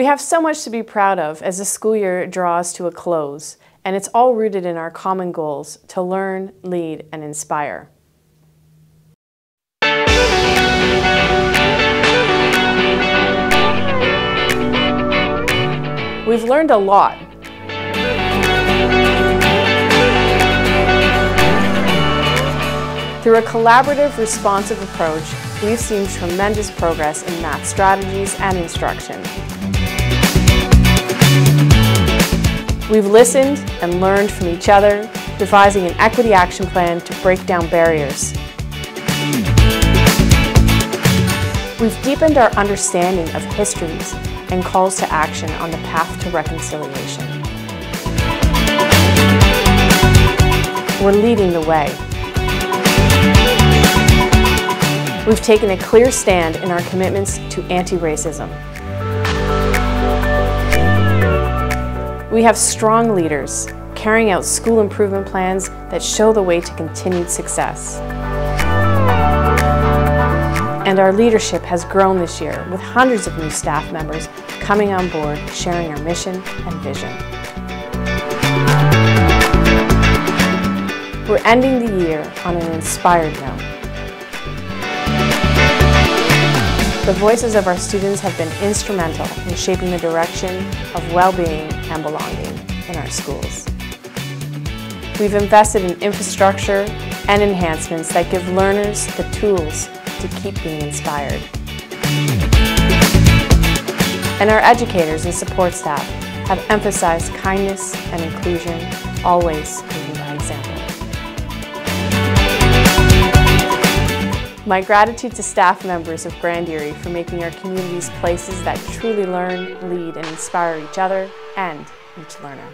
We have so much to be proud of as the school year draws to a close, and it's all rooted in our common goals to learn, lead, and inspire. We've learned a lot. Through a collaborative, responsive approach, we've seen tremendous progress in math strategies and instruction. We've listened and learned from each other, devising an equity action plan to break down barriers. We've deepened our understanding of histories and calls to action on the path to reconciliation. We're leading the way. We've taken a clear stand in our commitments to anti-racism. We have strong leaders carrying out school improvement plans that show the way to continued success. And our leadership has grown this year with hundreds of new staff members coming on board, sharing our mission and vision. We're ending the year on an inspired note. The voices of our students have been instrumental in shaping the direction of well-being and belonging in our schools. We've invested in infrastructure and enhancements that give learners the tools to keep being inspired. And our educators and support staff have emphasized kindness and inclusion, always leading by example. My gratitude to staff members of Grand Erie for making our communities places that truly learn, lead, and inspire each other and each learner.